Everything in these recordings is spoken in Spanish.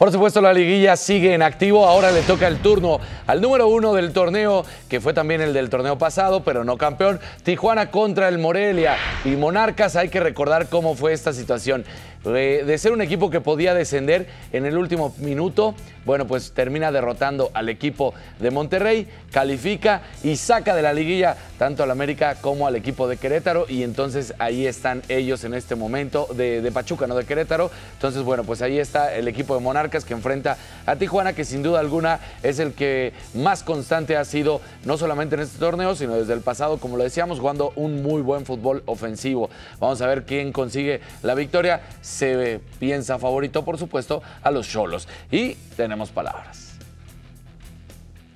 Por supuesto, la liguilla sigue en activo. Ahora le toca el turno al número uno del torneo, que fue también el del torneo pasado, pero no campeón. Tijuana contra el Morelia. Y Monarcas, hay que recordar cómo fue esta situación. De ser un equipo que podía descender en el último minuto, bueno, pues termina derrotando al equipo de Monterrey, califica y saca de la liguilla tanto al América como al equipo de Querétaro y entonces ahí están ellos en este momento de Pachuca, no de Querétaro. Entonces, bueno, pues ahí está el equipo de Monarcas que enfrenta a Tijuana, que sin duda alguna es el que más constante ha sido, no solamente en este torneo, sino desde el pasado, como lo decíamos, jugando un muy buen fútbol ofensivo. Vamos a ver quién consigue la victoria se piensa favorito, por supuesto, a los Cholos. Y tenemos palabras.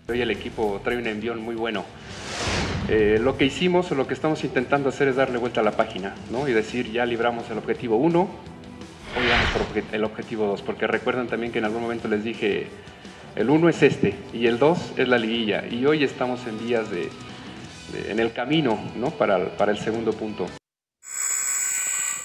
Hoy el equipo trae un envión muy bueno. Eh, lo que hicimos o lo que estamos intentando hacer es darle vuelta a la página ¿no? y decir ya libramos el objetivo 1, hoy vamos por el objetivo 2, porque recuerdan también que en algún momento les dije el 1 es este y el 2 es la liguilla y hoy estamos en vías de, en el camino ¿no? para, para el segundo punto.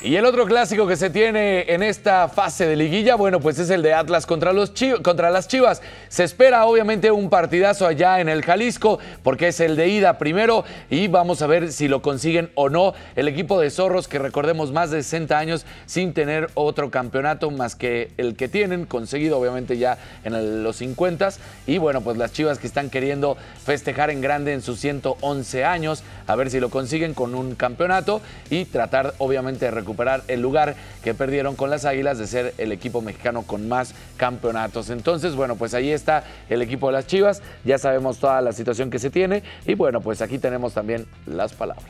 Y el otro clásico que se tiene en esta fase de liguilla, bueno, pues es el de Atlas contra, los contra las Chivas. Se espera obviamente un partidazo allá en el Jalisco, porque es el de ida primero y vamos a ver si lo consiguen o no. El equipo de Zorros, que recordemos más de 60 años sin tener otro campeonato más que el que tienen, conseguido obviamente ya en los 50. Y bueno, pues las Chivas que están queriendo festejar en grande en sus 111 años, a ver si lo consiguen con un campeonato y tratar obviamente de recuperar el lugar que perdieron con las Águilas de ser el equipo mexicano con más campeonatos. Entonces, bueno, pues ahí está el equipo de las Chivas, ya sabemos toda la situación que se tiene y bueno, pues aquí tenemos también las palabras.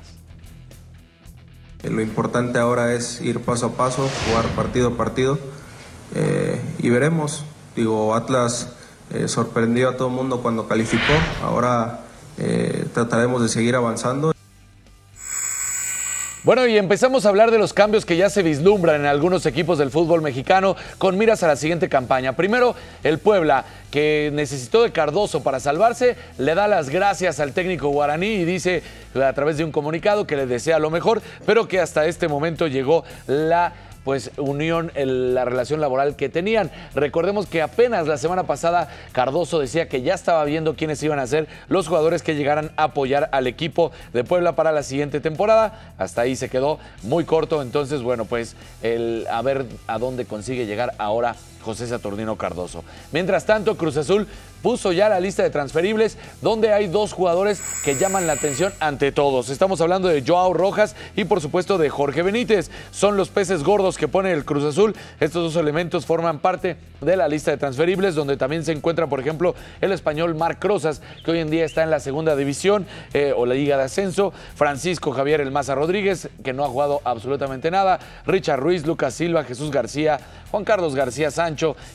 Eh, lo importante ahora es ir paso a paso, jugar partido a partido eh, y veremos. Digo, Atlas eh, sorprendió a todo el mundo cuando calificó, ahora trataremos de seguir avanzando. Bueno, y empezamos a hablar de los cambios que ya se vislumbran en algunos equipos del fútbol mexicano con miras a la siguiente campaña. Primero, el Puebla, que necesitó de Cardoso para salvarse, le da las gracias al técnico guaraní y dice a través de un comunicado que le desea lo mejor, pero que hasta este momento llegó la pues unión en la relación laboral que tenían. Recordemos que apenas la semana pasada Cardoso decía que ya estaba viendo quiénes iban a ser los jugadores que llegaran a apoyar al equipo de Puebla para la siguiente temporada. Hasta ahí se quedó muy corto, entonces bueno, pues el a ver a dónde consigue llegar ahora José Saturnino Cardoso. Mientras tanto, Cruz Azul puso ya la lista de transferibles donde hay dos jugadores que llaman la atención ante todos. Estamos hablando de Joao Rojas y por supuesto de Jorge Benítez. Son los peces gordos que pone el Cruz Azul. Estos dos elementos forman parte de la lista de transferibles donde también se encuentra, por ejemplo, el español Marc Rosas, que hoy en día está en la segunda división eh, o la Liga de Ascenso. Francisco Javier El Maza Rodríguez, que no ha jugado absolutamente nada. Richard Ruiz, Lucas Silva, Jesús García, Juan Carlos García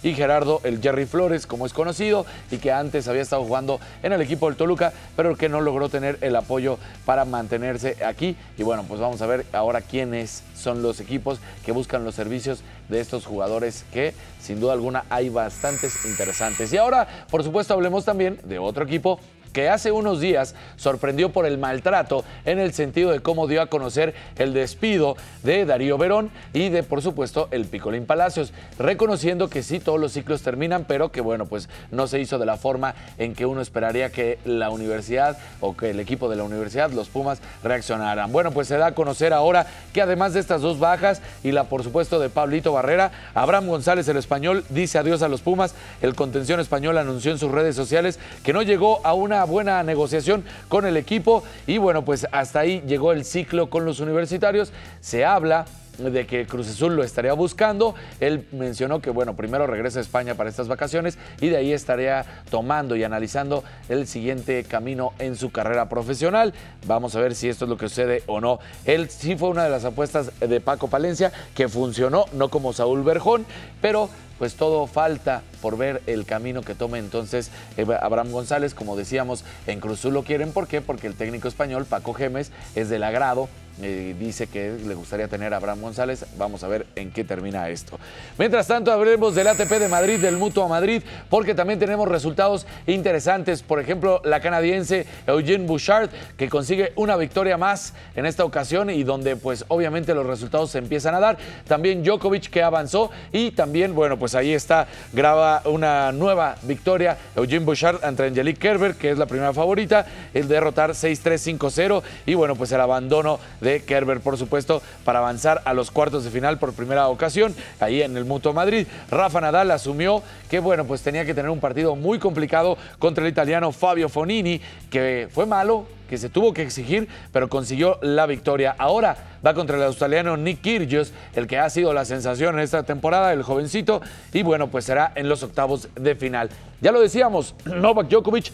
Y Gerardo El Jerry Flores, como es conocido y que antes había estado jugando en el equipo del Toluca, pero que no logró tener el apoyo para mantenerse aquí. Y bueno, pues vamos a ver ahora quiénes son los equipos que buscan los servicios de estos jugadores que sin duda alguna hay bastantes interesantes. Y ahora, por supuesto, hablemos también de otro equipo que hace unos días sorprendió por el maltrato en el sentido de cómo dio a conocer el despido de Darío Verón y de, por supuesto, el Picolín Palacios, reconociendo que sí, todos los ciclos terminan, pero que, bueno, pues no se hizo de la forma en que uno esperaría que la universidad o que el equipo de la universidad, los Pumas, reaccionaran. Bueno, pues se da a conocer ahora que además de estas dos bajas y la, por supuesto, de Pablito Barrera, Abraham González, el español, dice adiós a los Pumas. El contención español anunció en sus redes sociales que no llegó a una buena negociación con el equipo y bueno, pues hasta ahí llegó el ciclo con los universitarios. Se habla de que Cruz Azul lo estaría buscando. Él mencionó que, bueno, primero regresa a España para estas vacaciones y de ahí estaría tomando y analizando el siguiente camino en su carrera profesional. Vamos a ver si esto es lo que sucede o no. Él sí fue una de las apuestas de Paco Palencia que funcionó, no como Saúl Berjón, pero pues todo falta por ver el camino que tome entonces eh, Abraham González. Como decíamos, en Cruzul lo quieren. ¿Por qué? Porque el técnico español, Paco Gemes, es del agrado eh, dice que le gustaría tener a Abraham González. Vamos a ver en qué termina esto. Mientras tanto, hablemos del ATP de Madrid, del Mutua Madrid, porque también tenemos resultados interesantes. Por ejemplo, la canadiense Eugene Bouchard, que consigue una victoria más en esta ocasión y donde pues obviamente los resultados se empiezan a dar. También Djokovic que avanzó y también, bueno, pues ahí está, graba una nueva victoria Eugene Bouchard ante Angelique Kerber, que es la primera favorita, el derrotar 6-3-5-0 y bueno, pues el abandono de Kerber, por supuesto, para avanzar a los cuartos de final por primera ocasión, ahí en el Mutuo Madrid. Rafa Nadal asumió que, bueno, pues tenía que tener un partido muy complicado contra el italiano Fabio Fonini, que fue malo, que se tuvo que exigir, pero consiguió la victoria. Ahora va contra el australiano Nick Kyrgios, el que ha sido la sensación en esta temporada, el jovencito, y bueno, pues será en los octavos de final. Ya lo decíamos, Novak Djokovic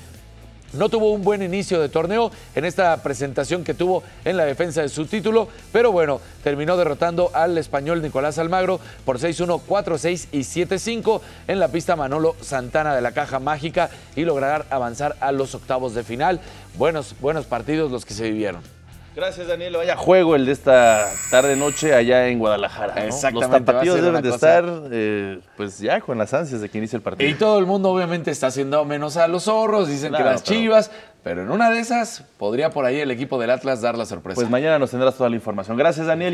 no tuvo un buen inicio de torneo en esta presentación que tuvo en la defensa de su título, pero bueno, terminó derrotando al español Nicolás Almagro por 6-1, 4-6 y 7-5 en la pista Manolo Santana de la Caja Mágica y lograr avanzar a los octavos de final. Buenos, buenos partidos los que se vivieron. Gracias, Daniel. Vaya juego el de esta tarde-noche allá en Guadalajara. ¿no? Exactamente, Los tapatíos deben de estar, eh, pues ya con las ansias de que inicie el partido. Y todo el mundo obviamente está haciendo menos a los zorros, dicen que las pero- chivas, pero en una de esas podría por ahí el equipo del Atlas dar la sorpresa. Pues mañana nos tendrás toda la información. Gracias, Daniel.